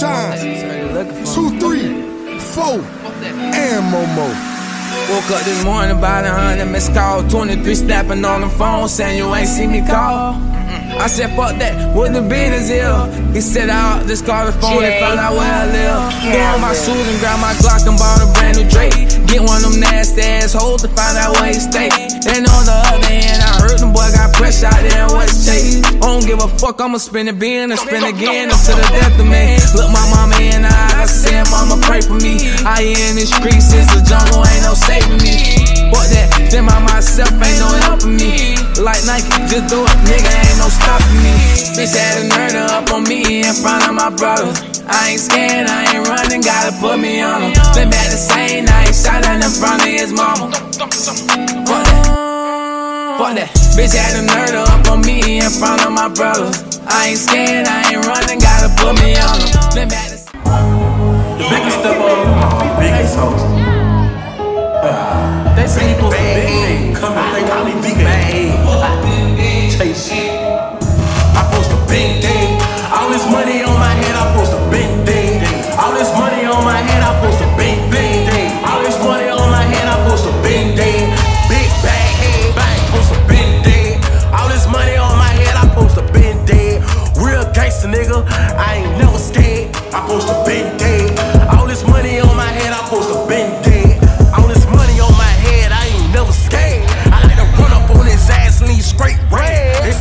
times, two, three, four, and Momo. Woke up this morning about a hundred missed call, 23 snapping on the phone saying you ain't see me call. I said, fuck that, wouldn't be this ill. He said, I just called the phone and found out where I live. Threw on my shoes and grabbed my Glock and bought a brand new Drake. Get one of them nasty ass hoes to find out where he stay. And on the other hand, I heard them boy got pressure out there in West Chase. I don't give a fuck, I'ma spin it bin and spin again until the death of me. Look my mama in the eye, I said, mama pray for me. I in the streets, it's the jungle, ain't no saving me. Fuck that, then by myself, ain't no helping me. Like Nike, just do it, nigga, ain't no stopping me. Bitch had a murder up on me in front of my brothers. I ain't scared, I ain't running, gotta put me on him. Been back the same night, shot at in front of his mama. Fuck that. Fuck that. Bitch had a murder up on me in front of my brothers. I ain't scared, I ain't running, gotta put me on him. Been back the The biggest step up, biggest host. Uh, they say he supposed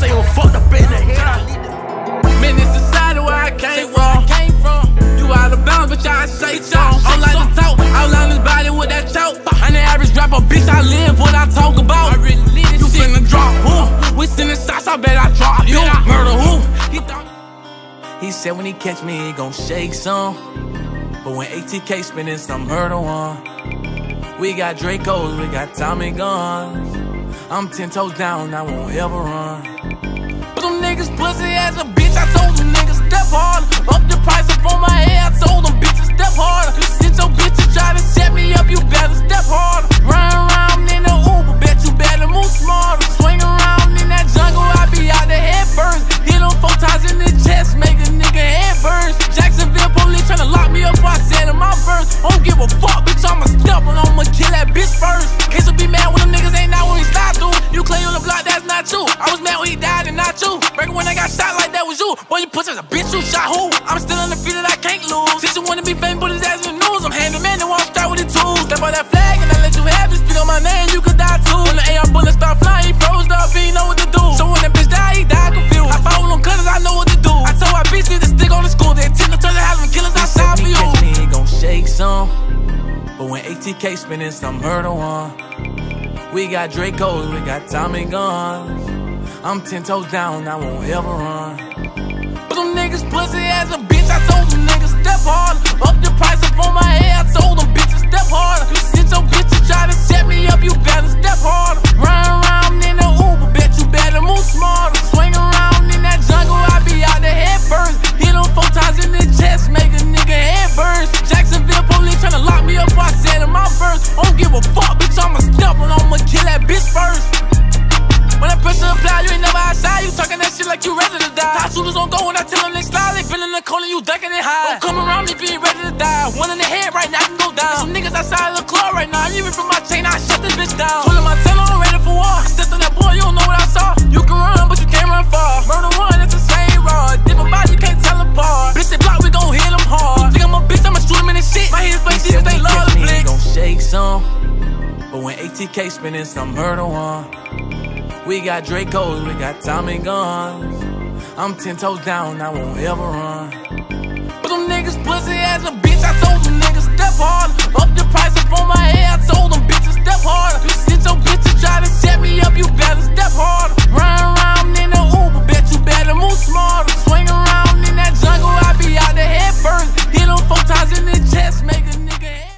say I'm fucked up in the head. I need to Man, it's the side where I came from. You out of bounds, but y'all say so. I'm like the talk, I outline his body with that choke. I'm the average rapper, bitch. I live what I talk about. I really live this You finna drop who? We sending shots, I bet I drop you. Murder who? He. He said when he catch me, he gon' shake some. But when ATK spinning some murder one, we got Dracos, we got Tommy guns. I'm ten toes down, I won't ever run. Niggas pussy as a bitch. I told them niggas step harder. Up the Boy, you pussy as a bitch, you shot who? I'm still the that I can't lose. Since you wanna be famous, ass in the news. I'm handing man and won't start with the tools. Step on that flag and I let you have it. Speak on my name, you could die too. When the AR bullets start flying, he froze up, he know what to do. So when that bitch died, he died confused. I follow them cutters, I know what to do. I told my bitch need to stick on the school. They intend to turn to having killers outside for you. He gon' shake some. But when ATK spinning some murder one, we got Dracos, we got Tommy guns. I'm ten toes down, I won't ever run. Them pussy as a die. Top shooters don't go when I tell them they slide. They feeling the corner, you ducking it high. Don't come around you ain't ready to die. One in the head right now, I can go down. Some niggas outside the club right now. You even from my chain, I shut this bitch down. Told I tell I'm ready for war. I stepped on that boy, you don't know what I saw. You can run, but you can't run far. Murder one, it's the same rod. Different body, you can't tell apart. Bitch, they block, we gon' hit them hard. Think I'm a bitch, I'ma shoot him in the shit. My hands play defense, they love the flicks. gon' shake some. But when ATK spinning some murder one. We got Dracos, we got Tommy guns. I'm ten toes down, I won't ever run. But them niggas pussy as a bitch. I told them niggas step harder.